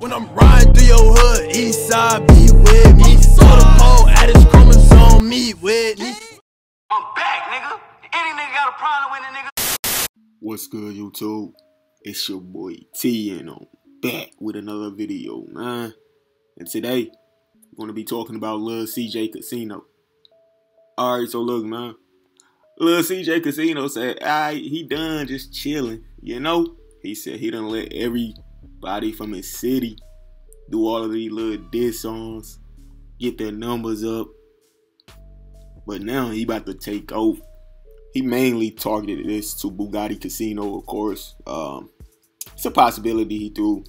When I'm riding through your hood, east side, be with me. So the pole at his chromosome, meet with me. I'm back, nigga. Any nigga got a problem with a nigga. What's good, YouTube? It's your boy T, and I'm back with another video, man. And today, we're gonna be talking about Lil CJ Kasino. Alright, so look, man. Lil CJ Kasino said, alright, he done just chilling, you know? He said he done let everybody from his city do all of these little diss songs, get their numbers up. But now he about to take over. He mainly targeted this to Boogotti Kasino, of course. Um, it's a possibility he threw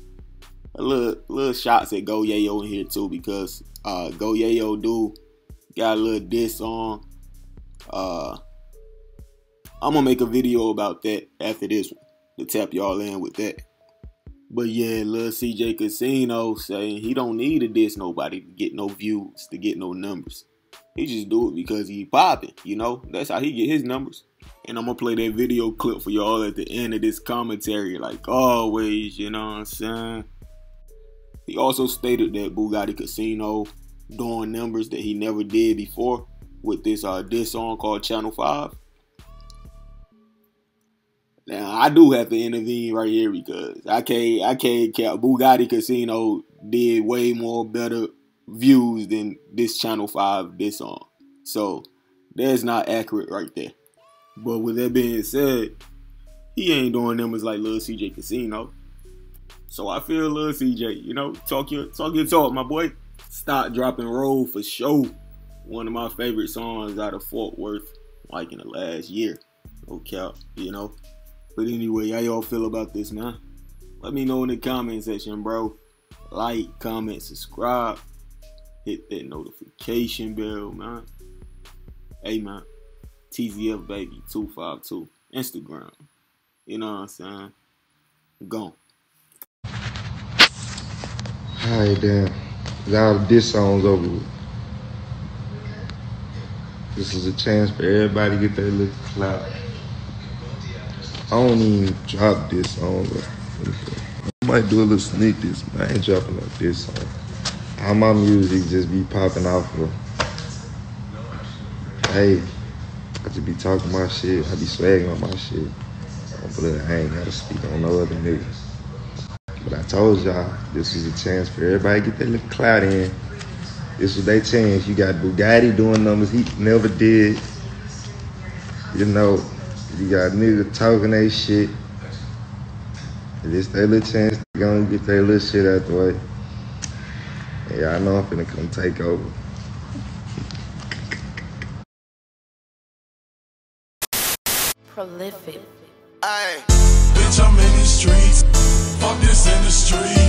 a little little shots at Go Yayo in here too because uh, Go Yayo do got a little diss on. Uh, I'm gonna make a video about that after this one to tap y'all in with that. But yeah, Lil CJ Kasino saying he don't need to diss nobody to get no views, to get no numbers. He just do it because he popping, you know? That's how he get his numbers. And I'm gonna play that video clip for y'all at the end of this commentary, like always, you know what I'm saying? He also stated that Boogotti Kasino doing numbers that he never did before with this uh this song called Channel 5. Now I do have to intervene right here because I can't I can't count Boogotti Kasino did way more better views than this Channel 5 this song. So that's not accurate right there. But with that being said, he ain't doing numbers like Lil CJ Kasino. So I feel Lil CJ, you know, talk your talk your talk, my boy. Stop dropping roll for show. One of my favorite songs out of Fort Worth, like in the last year. Cap, you know. But anyway, how y'all feel about this, man? Let me know in the comment section, bro. Like, comment, subscribe. Hit that notification bell, man. Hey, man. TeezyFBaby 252. Instagram. You know what I'm saying? Gone. Alright, damn. The diss songs over with. This is a chance for everybody to get their little clout. I don't even drop this song. I might do a little sneak this, but I ain't dropping like this song. How my music just be popping off of. Hey, I just be talking my shit. I be swagging on my shit. But I ain't gotta speak on no other niggas. But I told y'all this is a chance for everybody to get their little clout in. This was their chance. You got Boogotti doing numbers he never did. You know, you got niggas talking they shit. This their little chance to go and get their little shit out the way. And y'all know I'm finna come take over. Prolific. Ayy. Bitch, I'm in these streets. Fuck this industry.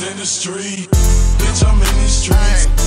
In this industry. Bitch, I'm in these streets.